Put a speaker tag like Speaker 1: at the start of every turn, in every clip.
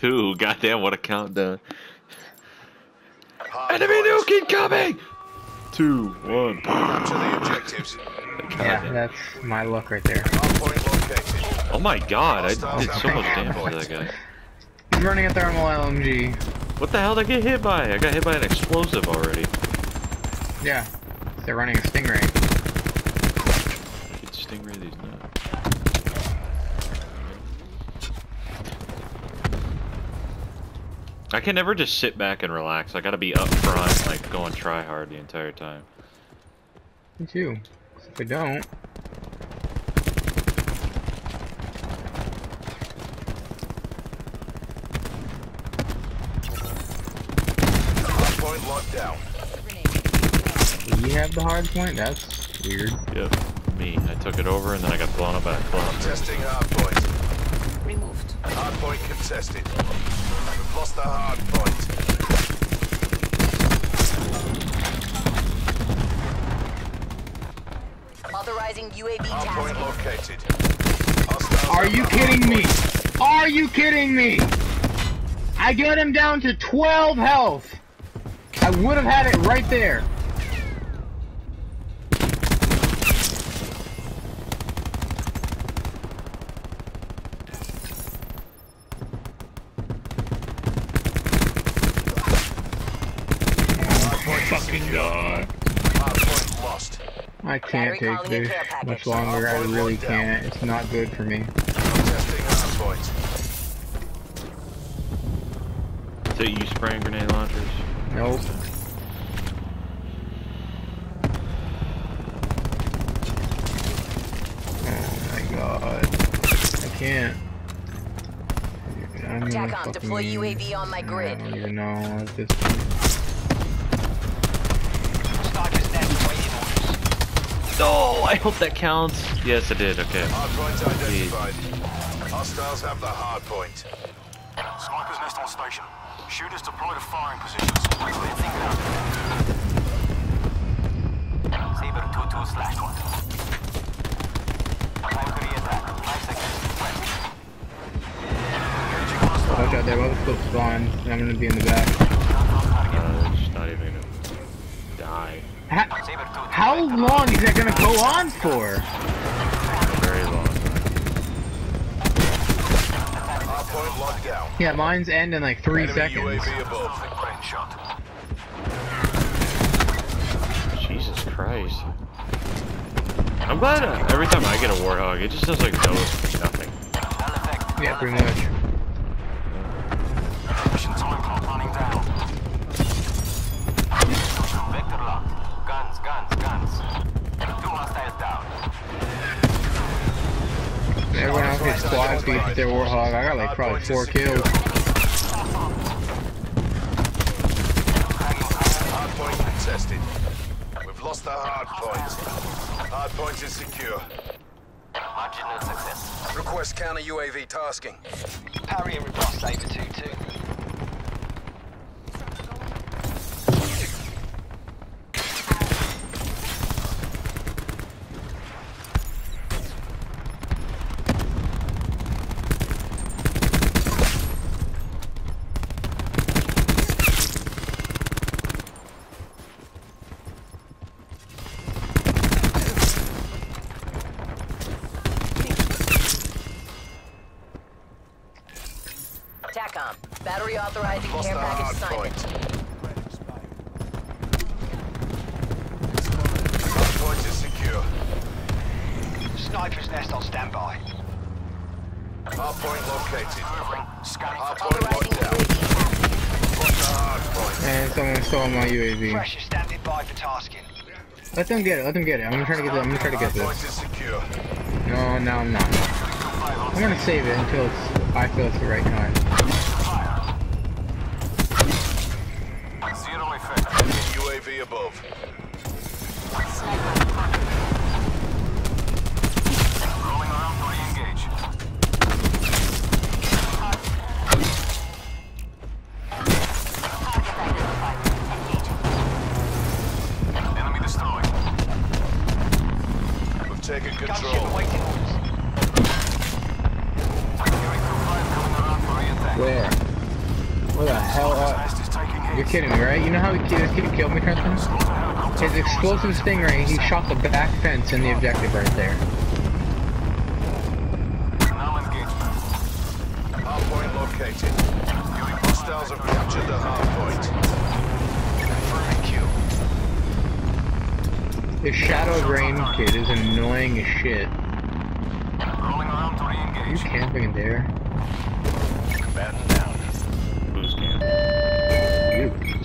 Speaker 1: two. Goddamn, what a countdown.
Speaker 2: Hard
Speaker 1: Enemy
Speaker 2: point.
Speaker 1: nuke incoming! Two, one.
Speaker 2: Capture the objectives.
Speaker 3: Yeah, that's my luck right there.
Speaker 2: Hard point located.
Speaker 1: Oh my god, I did so much damage to that guy.
Speaker 3: I'm running a thermal LMG.
Speaker 1: What the hell did I get hit by? I got hit by an explosive already.
Speaker 3: Yeah. They're running a Stingray.
Speaker 1: I could stingray these now. I can never just sit back and relax. I gotta be up front, like going try hard the entire time.
Speaker 3: Me too. 'Cause If I don't,
Speaker 2: Hard point locked down.
Speaker 3: we have the hard point. That's weird.
Speaker 1: Yep, me. I took it over and then I got blown up by a club.
Speaker 2: Testing hard point.
Speaker 4: Removed.
Speaker 2: Hard point contested. We've lost the hard point.
Speaker 4: Authorizing UAV
Speaker 2: Hard point located. Hostiles
Speaker 3: Are you kidding me?
Speaker 2: point.
Speaker 3: Are you kidding me? I get him down to 12 health. I would have had it right there.
Speaker 2: Hard point
Speaker 3: Fucking god.
Speaker 2: Hard point lost.
Speaker 3: I can't take this much longer. I really can't. It's not good for me.
Speaker 2: Testing hard.
Speaker 1: So you spraying grenade launchers?
Speaker 3: Nope. Oh my god. I can't. I'm gonna
Speaker 4: TACOM, deploy UAV on my
Speaker 3: I
Speaker 4: grid.
Speaker 3: don't even know at this
Speaker 1: No, I hope that counts. Yes, it did. Okay.
Speaker 2: Hard point identified. Hostiles have the hard point.
Speaker 5: Sniper's nest on station. Shooters deploy to firing positions. Cleansing ground. Saber 2-2 slash 1. Time to re-attack. 5 seconds.
Speaker 3: Watch out there, about to flip spawn, and I'm gonna be in the back.
Speaker 1: Uh, just not even gonna die.
Speaker 3: How, how long is that gonna go on for?
Speaker 1: Very long.
Speaker 2: Hard point locked down.
Speaker 3: Yeah, mine's end in like three
Speaker 2: Enemy
Speaker 3: seconds.
Speaker 2: UAV above.
Speaker 5: Quick brain shot.
Speaker 1: Jesus Christ. I'm glad uh, every time I get a Warthog, it just does like no nothing.
Speaker 3: Yeah, pretty much. Gets squad beats with their Warthog. I got like probably four kills.
Speaker 2: Hard point contested. We've lost the hard point. Hard point is secure.
Speaker 5: Marginal success.
Speaker 2: Request counter UAV tasking.
Speaker 5: Parry and repulse Saber 2-2.
Speaker 4: TACOM, battery authorizing
Speaker 2: Lost
Speaker 4: care package assignment.
Speaker 2: point. Is secure.
Speaker 5: Sniper's nest on standby.
Speaker 2: Hard point located.
Speaker 5: Moving. Scanning
Speaker 2: Hard
Speaker 5: for
Speaker 2: point
Speaker 4: Authorizing
Speaker 2: locked down.
Speaker 4: UAV
Speaker 2: Lost the hard point.
Speaker 3: And someone stole my UAV.
Speaker 5: Thresher standing by for tasking.
Speaker 3: Let them get it. Let them get it. I'm gonna try to get. It. I'm gonna try to get this.
Speaker 2: is secure.
Speaker 3: No, no, I'm not. I'm gonna save it until it's. I feel it's the right time.
Speaker 2: Above.
Speaker 3: Kidding me, right? You know how he, this kid killed me, Tristan? His explosive stingray, he shot the back fence in the objective right there.
Speaker 5: Now engagement.
Speaker 2: Hardpoint located. Hostiles have captured the hardpoint. Confirming kill.
Speaker 3: This Shadow Rain kid is annoying as shit.
Speaker 5: Rolling around to
Speaker 3: Are you
Speaker 5: re-engage.
Speaker 3: camping in there?
Speaker 2: Batten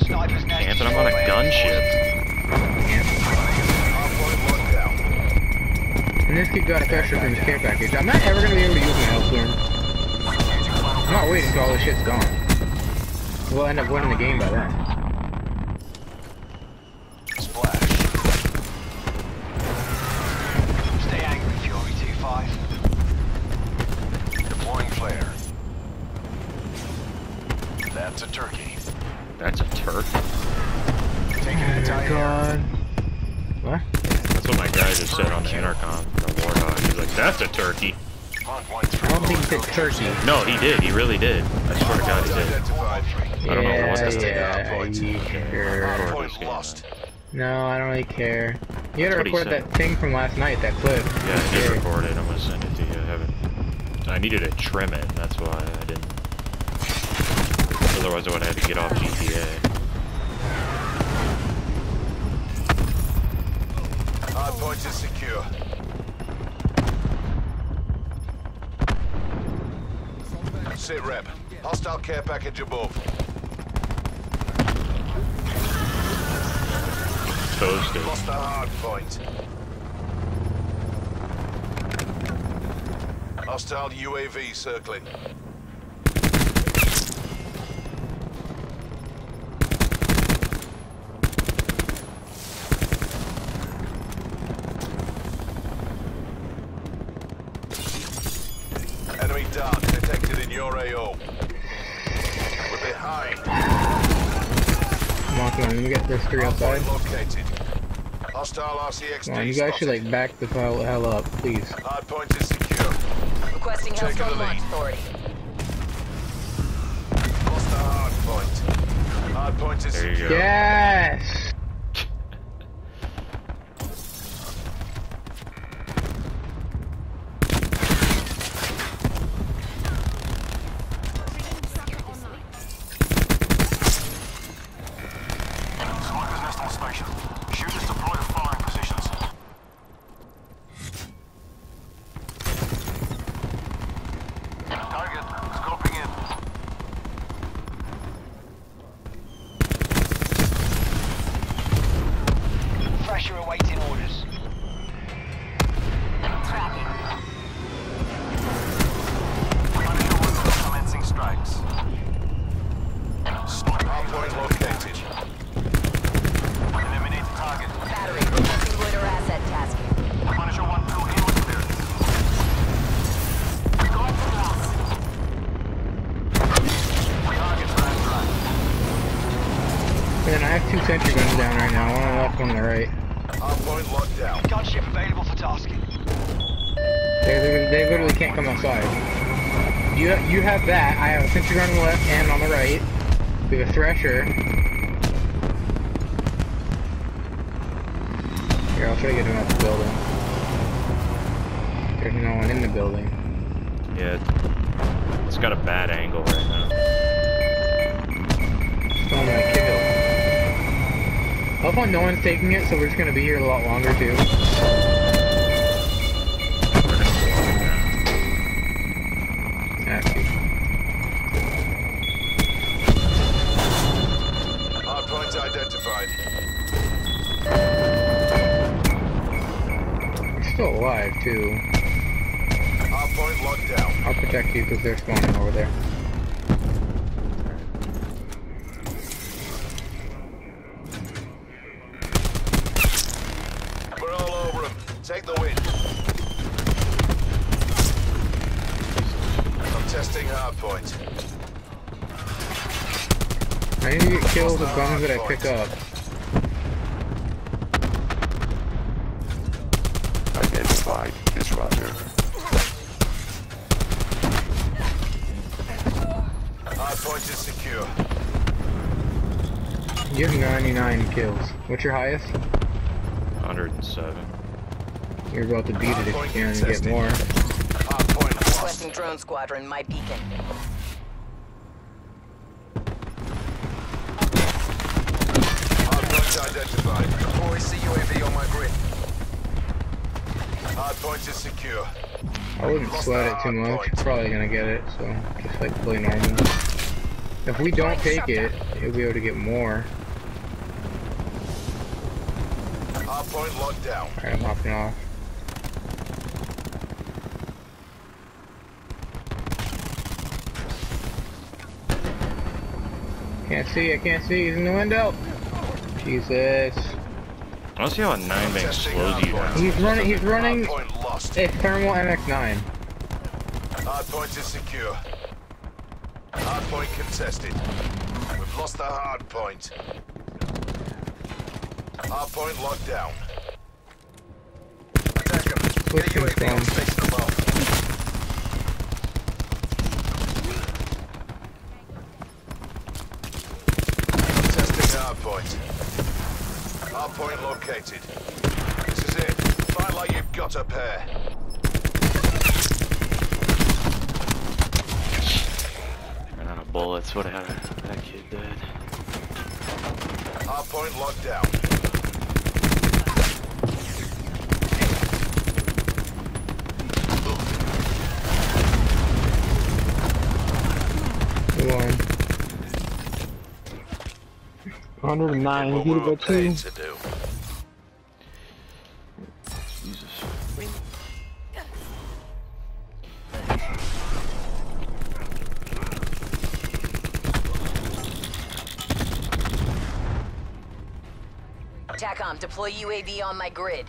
Speaker 3: You.
Speaker 1: Camping? I'm on a gunship.
Speaker 2: Hardpoint.
Speaker 3: And this kid got a Thresher from his care package. I'm not ever gonna be able to use my Hellstorm. I'm not waiting until all this shit's gone. We'll end up winning the game by then.
Speaker 2: Splash.
Speaker 6: Stay angry, Fury 2-5.
Speaker 2: Deploying flare. That's a turkey.
Speaker 1: That's a turk.
Speaker 2: Taking
Speaker 3: Oh
Speaker 2: it
Speaker 3: my god. What?
Speaker 1: That's what my guy just said on the intercom. The warthog. He's like, that's a turkey.
Speaker 2: Hardpoint
Speaker 3: I don't think he said turkey.
Speaker 1: No, he did. He really did. I swear to God, he did.
Speaker 2: identified.
Speaker 1: I don't know what that's
Speaker 3: yeah,
Speaker 2: hardpoint.
Speaker 3: you sure.
Speaker 2: Lost.
Speaker 3: No, I don't really care. You gotta
Speaker 1: That's
Speaker 3: record that thing from last night, that clip.
Speaker 1: Yeah, I did record it. I'm gonna send it to you. I haven't. I needed to trim it. That's why I didn't. Otherwise, I would have had to get off GTA.
Speaker 2: Hardpoint is secure. Sit rep. Hostile care package above.
Speaker 1: Toasted.
Speaker 2: Lost the hardpoint. Hostile UAV circling. Your AO. We're behind.
Speaker 3: Come on, come on, let me get this three outside.
Speaker 2: Hardpoint located. Hostile RCXD
Speaker 3: Come on, you guys should like back the hell, hell up, please.
Speaker 2: Hardpoint is secure.
Speaker 4: Requesting
Speaker 2: Taking the
Speaker 4: Hellstorm Launch
Speaker 2: lead.
Speaker 4: Authority.
Speaker 2: Lost the hardpoint. Hardpoint is
Speaker 1: There you
Speaker 2: secure.
Speaker 3: Yes! Sentry guns down right now, one on the left, one on the right.
Speaker 2: Hardpoint locked down.
Speaker 6: Gunship available for tasking.
Speaker 3: They, they, they literally can't come outside. You, you have that, I have a sentry gun on the left and on the right. We have a thresher. Here, I'll try to get him out the building. There's no one in the building.
Speaker 1: Yeah. It's got a bad angle right now.
Speaker 3: Still on my kill. I hope no one's taking it, so we're just gonna be here a lot longer too.
Speaker 1: We're gonna blow it down.
Speaker 3: Actually.
Speaker 2: Hardpoint identified.
Speaker 3: You're still alive too.
Speaker 2: Locked down.
Speaker 3: I'll protect you because they're spawning over there.
Speaker 2: We're all over them. Take the win. I'm testing hardpoint.
Speaker 3: I need to get kills with guns that I pick up.
Speaker 2: Identified. Disruptor. Hardpoint is secure.
Speaker 3: You have 99 kills. What's your highest?
Speaker 1: 107.
Speaker 3: You're about to beat it if you can and get more.
Speaker 2: Hard point lost.
Speaker 4: Requesting drone squadron, my beacon.
Speaker 2: Hard point identified. Boys, see UAV on my grid. Hard point is secure.
Speaker 3: I wouldn't sweat it too much. Probably gonna get it, so just like play normal. If we don't take it, you'll be able to get more.
Speaker 2: Hard point locked down.
Speaker 3: Alright, I'm hopping off. Can't see, I can't see, he's in the window. Jesus.
Speaker 1: I don't see how a 9 bang
Speaker 2: Testing
Speaker 1: slows you
Speaker 2: hard
Speaker 1: down.
Speaker 3: He's running, he's
Speaker 2: Hard
Speaker 3: running
Speaker 2: point lost.
Speaker 3: a thermal MX9.
Speaker 2: Hard point is secure. Hard point contested. We've lost the hard point. Hard point locked down. Attack 'em.
Speaker 3: Switch
Speaker 2: Get UAV
Speaker 3: him from-
Speaker 2: station above. Testing hard point. Hard point located. This is it. Fight like you've got a pair.
Speaker 1: Ran out of bullets. What had that kid dead?
Speaker 2: Hard point locked down.
Speaker 3: We 109,
Speaker 2: What
Speaker 3: he
Speaker 2: we
Speaker 3: beat
Speaker 2: were
Speaker 3: it by two.
Speaker 2: paid to do.
Speaker 1: Jesus.
Speaker 4: TACOM, deploy UAV on my grid.